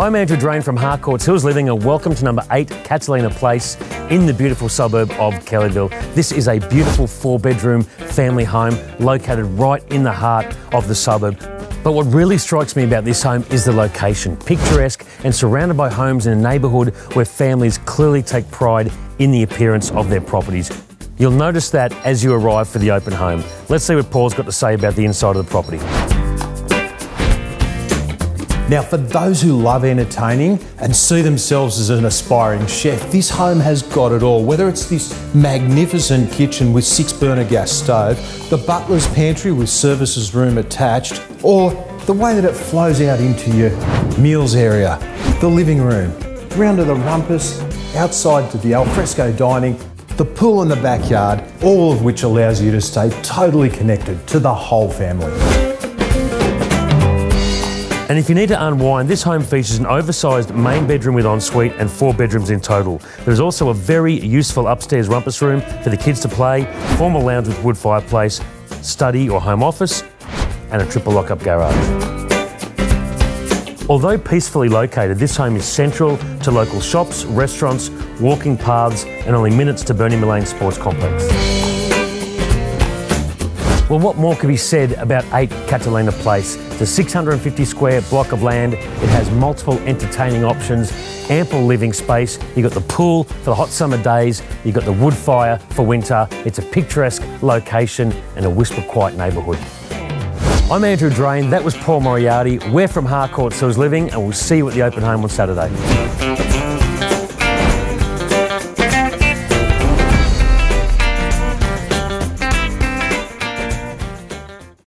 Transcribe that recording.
I'm Andrew Drane from Harcourts Hills Living and welcome to number 8 Catalina Place in the beautiful suburb of Kellyville. This is a beautiful four bedroom family home located right in the heart of the suburb. But what really strikes me about this home is the location. Picturesque and surrounded by homes in a neighbourhood where families clearly take pride in the appearance of their properties. You'll notice that as you arrive for the open home. Let's see what Paul's got to say about the inside of the property. Now, for those who love entertaining and see themselves as an aspiring chef, this home has got it all. Whether it's this magnificent kitchen with six burner gas stove, the butler's pantry with services room attached, or the way that it flows out into your meals area, the living room, round to the rumpus, outside to the alfresco dining, the pool in the backyard, all of which allows you to stay totally connected to the whole family. And if you need to unwind, this home features an oversized main bedroom with ensuite and four bedrooms in total. There's also a very useful upstairs rumpus room for the kids to play, formal lounge with wood fireplace, study or home office, and a triple lock-up garage. Although peacefully located, this home is central to local shops, restaurants, walking paths, and only minutes to Bernie Mullane Sports Complex. Well, what more could be said about 8 Catalina Place? It's a 650 square block of land. It has multiple entertaining options, ample living space. You've got the pool for the hot summer days. You've got the wood fire for winter. It's a picturesque location and a whisper quiet neighbourhood. I'm Andrew Drane. That was Paul Moriarty. We're from Harcourt Hills Living, and we'll see you at the open home on Saturday.